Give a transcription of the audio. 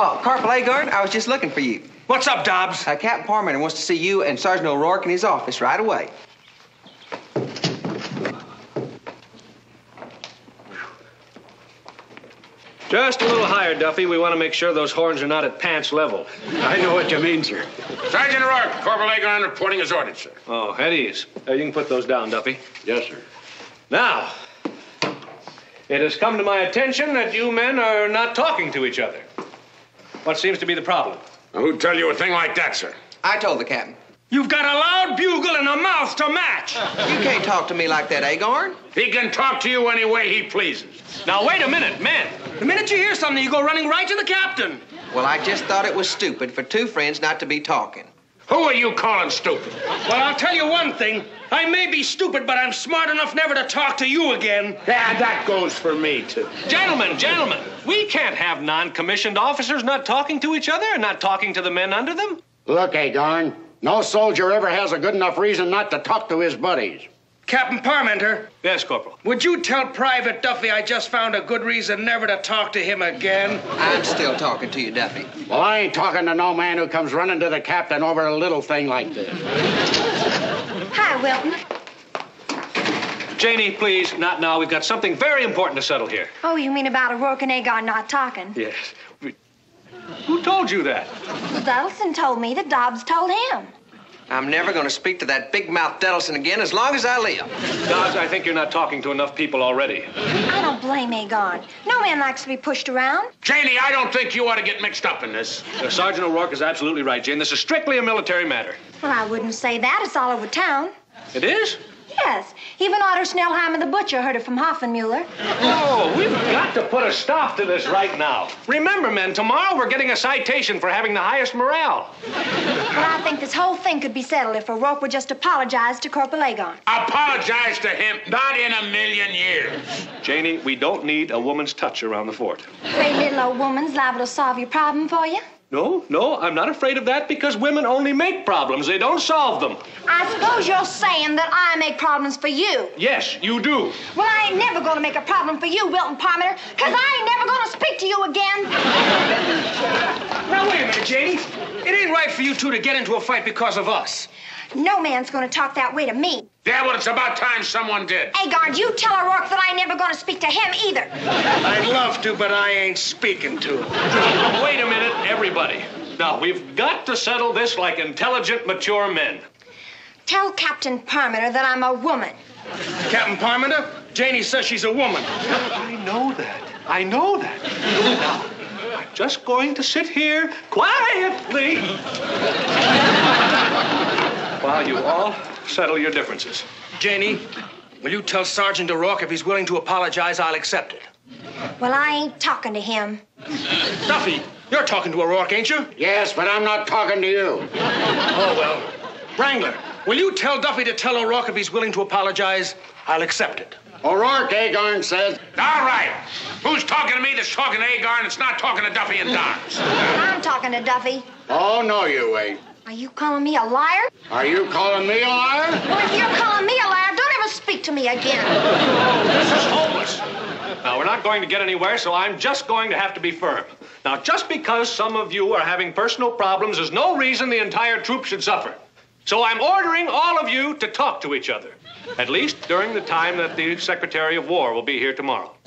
Oh, Corporal Agarn, I was just looking for you. What's up, Dobbs? Uh, Captain Parmenter wants to see you and Sergeant O'Rourke in his office right away. Just a little higher, Duffy. We want to make sure those horns are not at pants level. I know what you mean, sir. Sergeant O'Rourke, Corporal Agarn reporting as ordered, sir. Oh, at ease. Uh, you can put those down, Duffy. Yes, sir. Now, it has come to my attention that you men are not talking to each other. What seems to be the problem? Now, who'd tell you a thing like that, sir? I told the captain. You've got a loud bugle and a mouth to match. You can't talk to me like that, Agarn. He can talk to you any way he pleases. Now, wait a minute, men. The minute you hear something, you go running right to the captain. Well, I just thought it was stupid for two friends not to be talking. Who are you calling stupid? Well, I'll tell you one thing. I may be stupid, but I'm smart enough never to talk to you again. Yeah, that goes for me, too. Gentlemen, gentlemen, we can't have non commissioned officers not talking to each other and not talking to the men under them. Look, Agarn, no soldier ever has a good enough reason not to talk to his buddies. Captain Parmenter, Yes, Corporal. would you tell Private Duffy I just found a good reason never to talk to him again? I'm still talking to you, Duffy. Well, I ain't talking to no man who comes running to the captain over a little thing like this. Hi, Wilton. Janie, please, not now. We've got something very important to settle here. Oh, you mean about O'Rourke and Agarn not talking? Yes. We- Who told you that? Duddleson told me that Dobbs told him. I'm never going to speak to that big mouth Dedelson again as long as I live. Dodge, I think you're not talking to enough people already. I don't blame Agarn. No man likes to be pushed around. Janie, I don't think you ought to get mixed up in this. Uh, Sergeant O'Rourke is absolutely right, Jane. This is strictly a military matter. Well, I wouldn't say that. It's all over town. It is? Yes. Even Otter Snellheimer the butcher heard it from Hoffenmuller. Oh, we've got to put a stop to this right now. Remember, men, tomorrow we're getting a citation for having the highest morale. Well, I think this whole thing could be settled if O'Rourke would just apologize to Corporal Agarn. Apologize to him. Not in a million years. Janie, we don't need a woman's touch around the fort. Afraid little old woman's liable to solve your problem for you? No, no, I'm not afraid of that because women only make problems. They don't solve them. I suppose you're saying that I make problems for you. Yes, you do. Well, I ain't never gonna make a problem for you, Wilton Parmenter, because I ain't never gonna speak to you again. Now, wait a minute, Janie. It ain't right for you two to get into a fight because of us. No man's gonna talk that way to me. Yeah, well, it's about time someone did. Agarn, you tell O'Rourke that I ain't never gonna speak to him either. I'd love to, but I ain't speaking to him. Wait a minute, everybody. Now, we've got to settle this like intelligent, mature men. Tell Captain Parmenter that I'm a woman. Captain Parmenter, Janie says she's a woman. I know that. I know that. Now, I'm just going to sit here quietly while you all settle your differences. Janie, will you tell Sergeant O'Rourke if he's willing to apologize, I'll accept it. Well, I ain't talking to him. Duffy, you're talking to O'Rourke, ain't you? Yes, but I'm not talking to you. Oh, well. Wrangler, will you tell Duffy to tell O'Rourke if he's willing to apologize? I'll accept it. O'Rourke, Agarn says. All right. Who's talking to me that's talking to Agarn and it's not talking to Duffy and Dobbs? I'm talking to Duffy. Oh, no, you ain't. Are you calling me a liar? Are you calling me a liar? Well, if you're calling me a liar, don't ever speak to me again. This is hopeless. Now, we're not going to get anywhere, so I'm just going to have to be firm. Now, just because some of you are having personal problems is no reason the entire troop should suffer. So I'm ordering all of you to talk to each other, at least during the time that the Secretary of War will be here tomorrow.